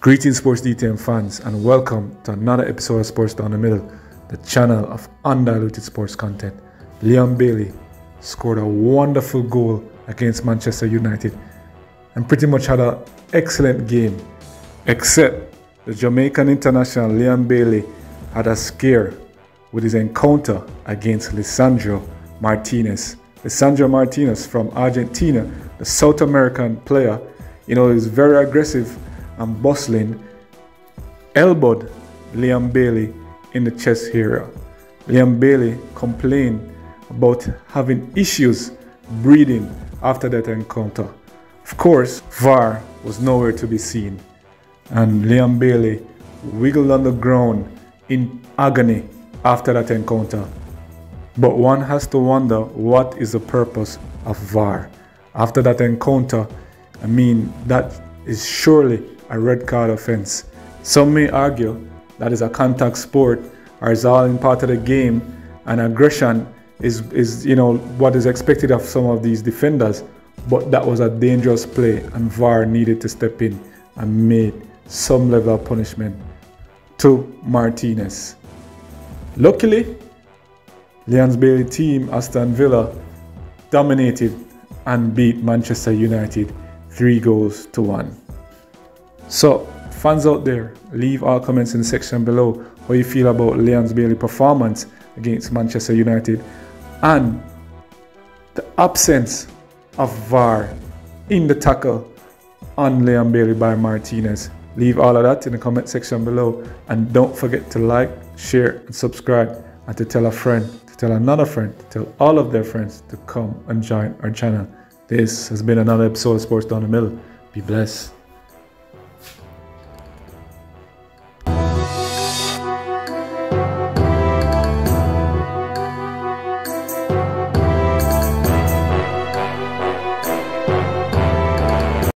Greetings, Sports DTM fans, and welcome to another episode of Sports Down the Middle, the channel of undiluted sports content. Leon Bailey scored a wonderful goal against Manchester United and pretty much had an excellent game, except the Jamaican international Leon Bailey had a scare with his encounter against Lisandro Martinez. Lisandro Martinez from Argentina, the South American player, you know, is very aggressive and bustling, elbowed Leon Bailey in the chest area. Leon Bailey complained about having issues breathing after that encounter. Of course, VAR was nowhere to be seen, and Leon Bailey wiggled on the ground in agony after that encounter. But one has to wonder what is the purpose of VAR. After that encounter, I mean, that is surely a red card offense. Some may argue that is a contact sport or is all in part of the game and aggression is, is you know what is expected of some of these defenders. But that was a dangerous play and VAR needed to step in and made some level of punishment to Martinez. Luckily, Leon's Bailey team, Aston Villa, dominated and beat Manchester United three goals to one. So, fans out there, leave all comments in the section below how you feel about Leon's Bailey performance against Manchester United and the absence of VAR in the tackle on Leon Bailey by Martinez. Leave all of that in the comment section below and don't forget to like, share and subscribe and to tell a friend, to tell another friend, to tell all of their friends to come and join our channel. This has been another episode of Sports Down the Middle. Be blessed.